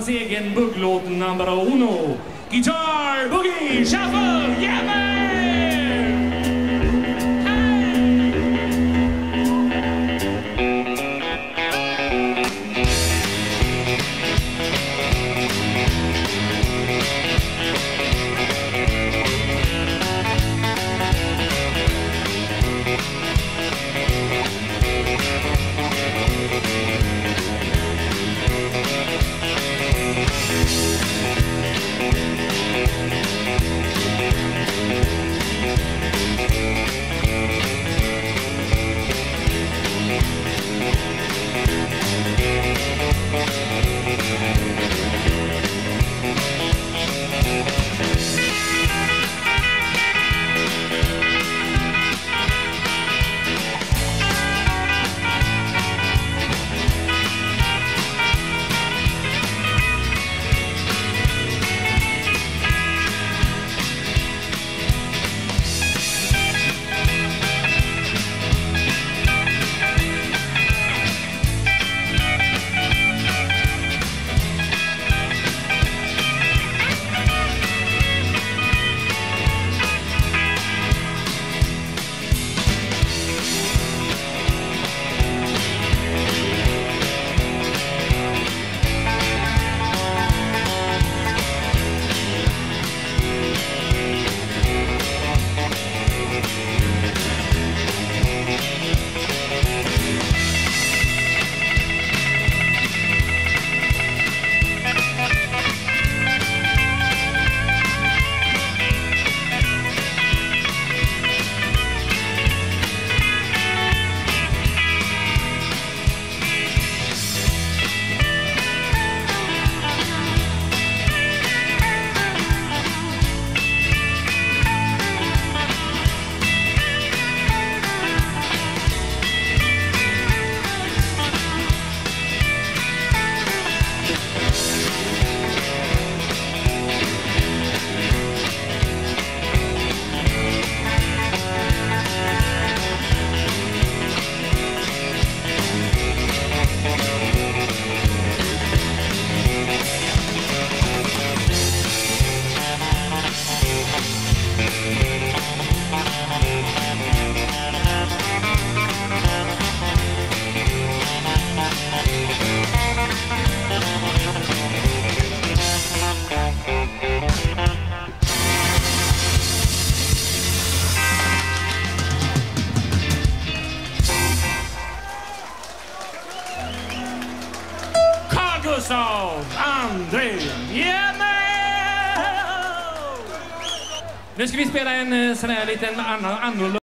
hans egen bugglåt number uno. Guitar Boogie Shuffle, yeah man! Gustaf André yeah, Nu ska vi spela en eh, sån här liten annan, annorlunda